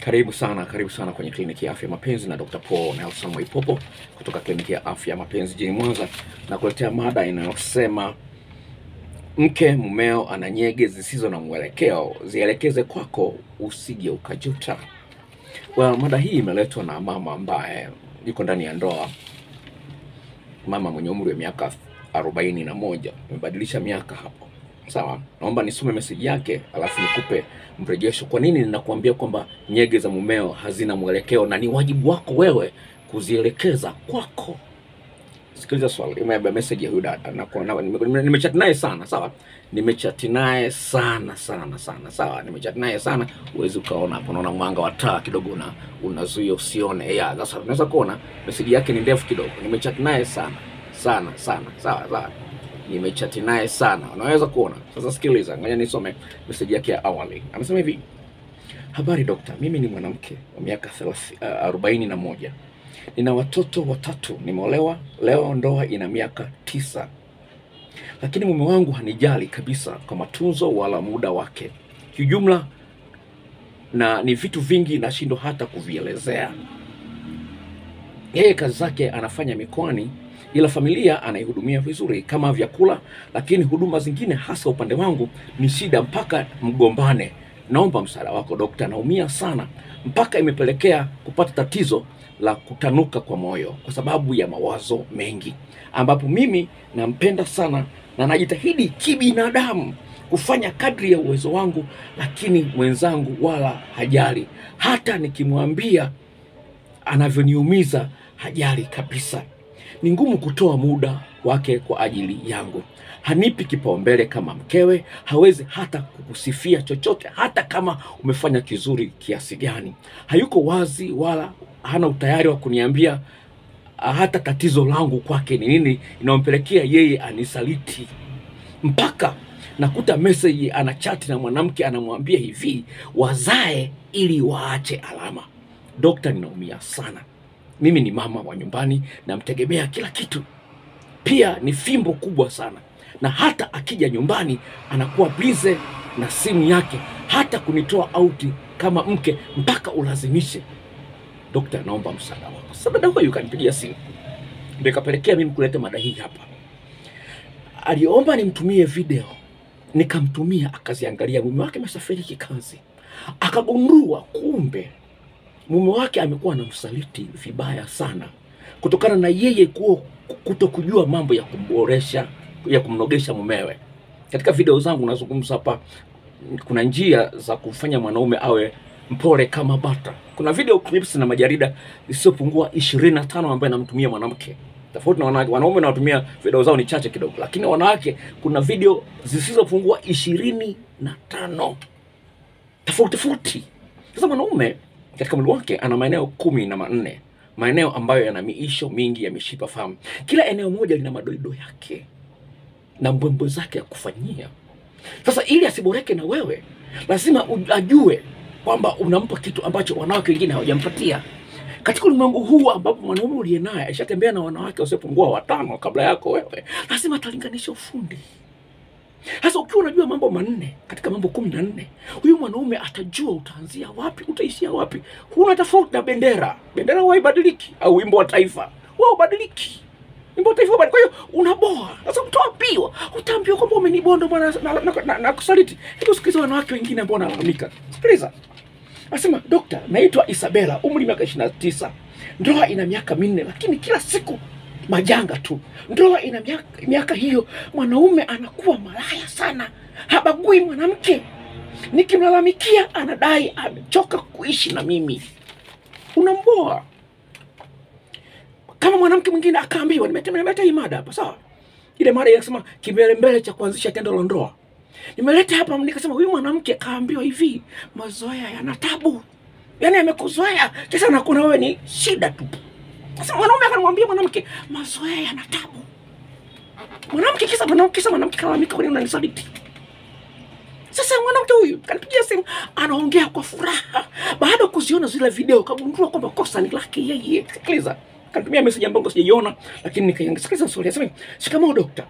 Karibu sana, karibu sana kwenye kliniki ya afya mapenzi na Dr. Paul Nelson Mwaipopo kutoka kliniki ya afya mapenzi jijini Mwanza, na kuletea mada inayosema mke mumeo ana nyege zisizo na mwelekeo, zielekeze kwako, usije ukajuta. Well, mada hii imeletwa na mama ambaye yuko ndani ya ndoa, mama mwenye umri wa miaka arobaini na moja. Nimebadilisha miaka hapo, sawa. Naomba nisome meseji yake alafu nikupe mrejesho. Kwa nini ninakuambia kwamba nyege za mumeo hazina mwelekeo na ni wajibu wako wewe kuzielekeza kwako? Sikiliza swali message ya huyu dada na kwa- nimechat naye sana sawa, nimechat naye sana sana sana sawa, nimechat naye sana. Huwezi ukaona hapo, unaona mwanga wa taa kidogo una unazuia usione. Yeah, sasa unaweza kuona message yake ni ndefu kidogo. Nimechat naye sana sana sana sawa sawa, nimechati naye sana, unaweza kuona. Sasa sikiliza, ngoja nisome message yake ya awali. Amesema hivi: habari dokta, mimi ni mwanamke wa miaka uh, arobaini na moja. Nina watoto watatu, nimeolewa. Leo, ndoa ina miaka tisa, lakini mume wangu hanijali kabisa kwa matunzo wala muda wake. Kiujumla, na ni vitu vingi nashindwa hata kuvielezea. Yeye kazi zake anafanya mikoani, ila familia anaihudumia vizuri kama vyakula, lakini huduma zingine, hasa upande wangu, ni shida mpaka mgombane. Naomba msaada wako dokta, naumia sana mpaka imepelekea kupata tatizo la kutanuka kwa moyo kwa sababu ya mawazo mengi, ambapo mimi nampenda sana na najitahidi kibinadamu kufanya kadri ya uwezo wangu, lakini mwenzangu wala hajali. Hata nikimwambia anavyoniumiza hajali kabisa. Ni ngumu kutoa muda wake kwa ajili yangu. Hanipi kipaumbele kama mkewe, hawezi hata kukusifia chochote, hata kama umefanya kizuri kiasi gani. Hayuko wazi wala hana utayari wa kuniambia ah, hata tatizo langu kwake ni nini inayompelekea yeye anisaliti mpaka nakuta meseji ana chati na mwanamke anamwambia hivi wazae ili waache alama. Dokta, ninaumia sana. Mimi ni mama wa nyumbani, namtegemea kila kitu, pia ni fimbo kubwa sana, na hata akija nyumbani anakuwa bize na simu yake, hata kunitoa auti kama mke mpaka ulazimishe. Dokta, naomba msaada wako. Sasa dada huyu kanipigia simu, ndio ikapelekea mimi kuleta mada hii hapa. Aliomba nimtumie video, nikamtumia, akaziangalia. Mume wake amesafiri kikazi, akagundua kumbe mume wake amekuwa anamsaliti vibaya sana, kutokana na yeye kuo kuto kujua mambo ya kumboresha ya kumnogesha mumewe. Katika video zangu nazungumza hapa, kuna njia za kufanya mwanaume awe mpole kama bata. Kuna video clips na majarida isiyopungua ishirini na tano ambayo namtumia mwanamke tofauti na wanawake. Wanaume nawatumia video zao ni chache kidogo, lakini wanawake kuna video zisizopungua ishirini na tano tofauti tofauti. Sasa mwanaume katika mwili wake ana maeneo kumi na manne maeneo ambayo yana miisho mingi ya mishipa fahamu. Kila eneo moja lina madoido yake na mbwembwe zake ya kufanyia. Sasa ili asiboreke na wewe, lazima ajue kwamba unampa kitu ambacho wanawake wengine hawajampatia. Katika ulimwengu huu ambapo mwanaume uliye naye alishatembea na wanawake wasiopungua watano kabla yako wewe, lazima atalinganisha ufundi. Sasa ukiwa unajua mambo manne katika mambo kumi na nne, huyu mwanaume atajua utaanzia wapi, utaishia wapi. Huna tofauti na bendera. Bendera huwa haibadiliki, au wimbo wa taifa huwa ubadiliki. Wimbo wa taifa hubadiliki. Kwa hiyo unaboa. Sasa utaambiwa, utaambiwa kwamba umeniboa bwana na, na, na, na, kusaliti. Hebu sikiliza wanawake wengine ambao wanalalamika. Sikiliza. Nasema dokta, naitwa Isabela, umri miaka ishirini na tisa, ndoa ina miaka minne, lakini kila siku majanga tu. Ndoa ina miaka, miaka hiyo, mwanaume anakuwa malaya sana, habagui mwanamke. Nikimlalamikia anadai amechoka kuishi na mimi. Unamboa. Kama mwanamke mwingine akaambiwa, nimeleta hii mada hapa, sawa, ile mada inasema kimbelembele cha kuanzisha tendo la ndoa. Nimeleta hapa nikasema huyu mwanamke kaambiwa hivi mazoea yana tabu. Yaani amekuzoea. Kisa nakuona wewe ni shida tu sasa mwanaume akamwambia mwanamke mazoea yana tabu. Mwanamke kisa mwanamke kisa mwanamke kalalamika kwa nini unanisaliti sasa mwanamke huyu kanipigia simu anaongea kwa furaha. Baada ya kuziona zile video kagundua kwamba kosa ni lake yeye. Sikiliza kanitumia message ambayo sijaiona lakini nikaiangalia. Sikiliza, swali asema shikamoo dokta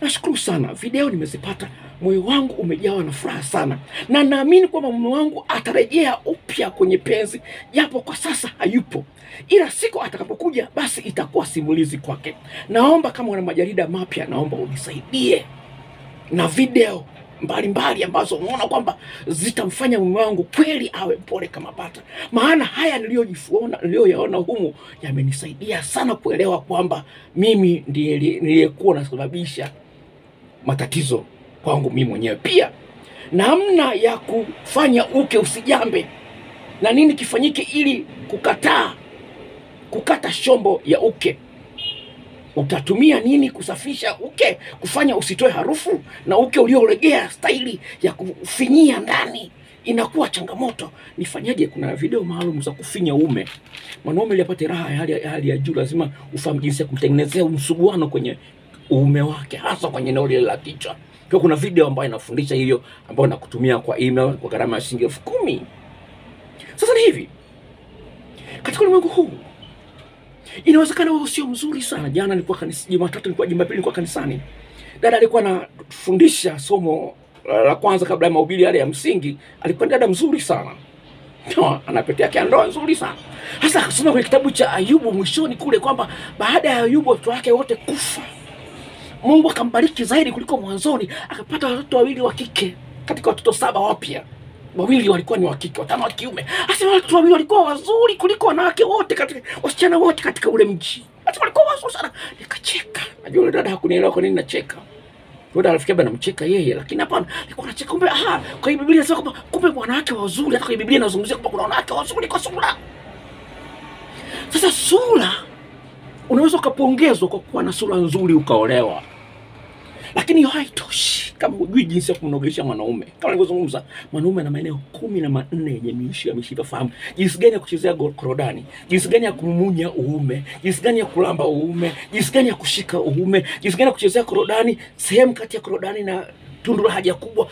Nashukuru sana, video nimezipata, moyo wangu umejawa na furaha sana, na naamini kwamba mume wangu atarejea upya kwenye penzi, japo kwa sasa hayupo, ila siku atakapokuja, basi itakuwa simulizi kwake. Naomba kama una majarida mapya, naomba unisaidie. Na video mbalimbali mbali ambazo unaona kwamba zitamfanya mume wangu kweli awe mpole kama bata. Maana haya niliyojifuona niliyoyaona humu yamenisaidia sana kuelewa kwamba mimi ndiye niliyekuwa nasababisha matatizo kwangu mimi mwenyewe. Pia namna ya kufanya uke usijambe na nini kifanyike ili kukataa kukata shombo ya uke utatumia nini kusafisha uke kufanya usitoe harufu na uke uliolegea staili ya kufinyia ndani? Inakuwa changamoto. Nifanyaje? Kuna video maalum za kufinya ume mwanaume ili raha ya hali ya, hali ya juu lazima ufahamu jinsi ya kumtengenezea msuguano kwenye uume wake hasa kwenye eneo lile la kichwa. Kwa kuna video ambayo inafundisha hiyo ambayo nakutumia kwa email kwa gharama ya shilingi elfu kumi. Sasa ni hivi. Katika ulimwengu huu inawezekana wewe sio mzuri sana. Jana nilikuwa kanisa, Jumatatu nilikuwa, Jumapili nilikuwa kanisani, dada alikuwa anafundisha somo la kwanza kabla ya mahubiri yale ya msingi. Alikuwa dada mzuri sana no, ana pete yake ndoa nzuri sana. hasa. akasoma kwenye kitabu cha Ayubu mwishoni kule kwamba baada ya Ayubu watoto wake wote kufa, Mungu akambariki zaidi kuliko mwanzoni, akapata watoto wawili wa kike katika watoto saba wapya wawili walikuwa ni wakike watano wa kiume. Asema watu wawili walikuwa wazuri kuliko wanawake wote katika wasichana wote katika ule mji. Hata walikuwa wazuri sana. Nikacheka. Najua yule dada hakunielewa kwa nini nacheka. Yule rafiki yake anamcheka yeye, lakini hapana, alikuwa anacheka kumbe aha, kwa hiyo Biblia inasema kwamba kumbe wanawake wazuri, hata kwa Biblia inazungumzia kwamba kuna wanawake wazuri kwa sura. Sasa sura unaweza ukapongezwa kwa kuwa na sura nzuri ukaolewa lakini hiyo haitoshi kama hujui jinsi ya kumnogesha mwanaume. Kama nilivyozungumza, mwanaume ana maeneo kumi na manne yenye miishi ya mishipa fahamu, jinsi gani ya kuchezea korodani, jinsi gani ya kumunya uume, jinsi gani ya kulamba uume, jinsi gani ya kushika uume, jinsi gani ya kuchezea korodani, sehemu kati ya korodani na tundu la haja kubwa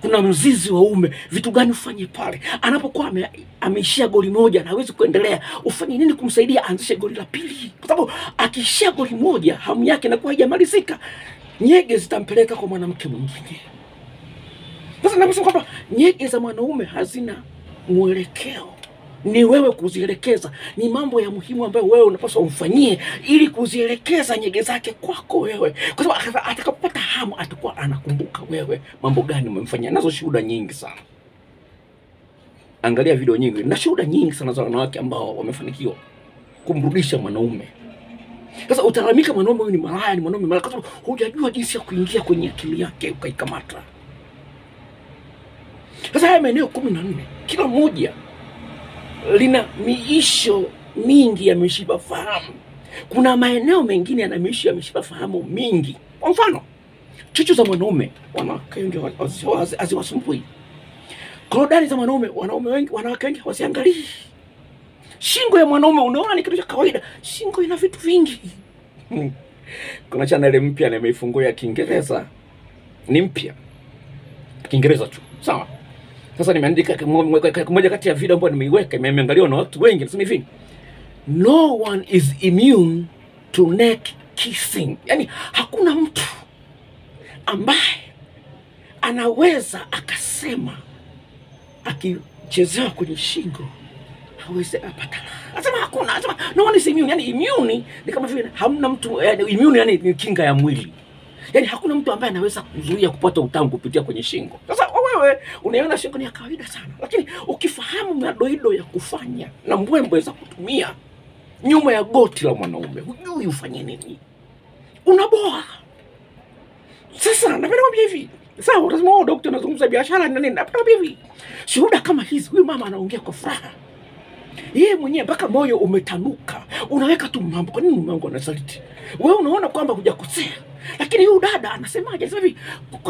kuna mzizi wa uume. Vitu gani ufanye pale anapokuwa ame, ameishia goli moja na hawezi kuendelea? Ufanye nini kumsaidia aanzishe goli la pili? Kwa sababu akiishia goli moja hamu yake inakuwa haijamalizika nyege zitampeleka kwa mwanamke mwingine. Sasa nakusema kwamba nyege za mwanaume hazina mwelekeo, ni wewe kuzielekeza. Ni mambo ya muhimu ambayo wewe unapaswa umfanyie ili kuzielekeza nyege zake kwako wewe, kwa sababu atakapopata hamu atakuwa anakumbuka wewe mambo gani umemfanyia. Nazo shuhuda nyingi sana, angalia video nyingi na shuhuda nyingi sana za wanawake ambao wamefanikiwa kumrudisha mwanaume sasa utalamika mwanaume huyu ni malaya, ni mwanaume malaya, kwa sababu hujajua jinsi ya kuingia kwenye akili yake ukaikamata. Sasa haya maeneo kumi na nne kila moja lina miisho mingi ya mishipa fahamu. Kuna maeneo mengine yana miisho ya mishipa fahamu mingi. Kwa mfano, chuchu za mwanaume wanawake wengi haziwasumbui. Korodani za mwanaume wanaume wengi, wanawake wengi hawaziangalii. Shingo ya mwanaume unaona ni kitu cha kawaida, shingo ina vitu vingi. Kuna chaneli mpya nimeifungua ya Kiingereza, ni mpya. Kiingereza tu, sawa. Sasa nimeandika moja kati ya video ambayo nimeiweka, imeangaliwa na watu wengi, nasema hivi, no one is immune to neck kissing, yani hakuna mtu ambaye anaweza akasema akichezewa kwenye shingo hawezi apata Anasema hakuna, anasema no one is immune. Yani immune ni kama vile hamna mtu yani, immune yani ni kinga ya mwili. Yani hakuna mtu ambaye anaweza kuzuia kupata utamu kupitia kwenye shingo. Sasa wewe unaiona shingo ni ya kawaida sana, lakini ukifahamu madoido ya kufanya na mbwembwe za kutumia nyuma ya goti la mwanaume, hujui ufanye nini, unaboa. Sasa napenda kwambia hivi sawa, utasema oh, daktari unazungumza biashara na nini. Napenda kwambia hivi, shuhuda kama hizi, huyu mama anaongea kwa furaha yeye mwenyewe mpaka moyo umetanuka, unaweka tu mambo. Kwa nini mume wangu anasaliti? Wewe unaona kwamba hujakosea, lakini huyu dada anasemaje? Sasa hivi,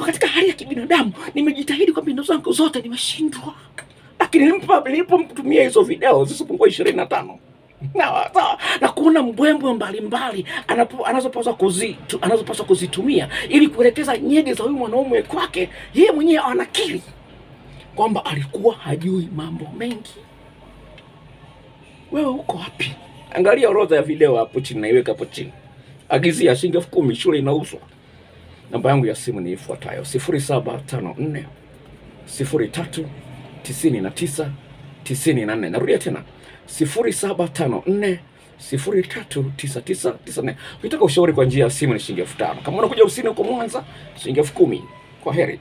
katika hali ya kibinadamu nimejitahidi kwa mbinu zangu zote, nimeshindwa, lakini nilipomtumia hizo video zisipungua ishirini na tano na, na, na kuona mbwembwe mbalimbali anazopaswa kuzitu, anazopaswa kuzitumia ili kuelekeza nyege za huyu mwanaume kwake, yeye mwenyewe anakiri kwamba alikuwa hajui mambo mengi wewe uko wapi? Angalia orodha ya video hapo chini, naiweka hapo chini. Agizi ya shilingi elfu kumi shule inauzwa. Namba yangu ya simu ni ifuatayo: sifuri saba tano nne sifuri tatu tisini na tisa tisini na nne. Narudia tena sifuri saba tano nne sifuri tatu tisa tisa tisa nne. Ukitaka ushauri kwa njia ya simu ni shilingi elfu tano. Kama unakuja usini huko Mwanza, shilingi elfu kumi. Kwa heri.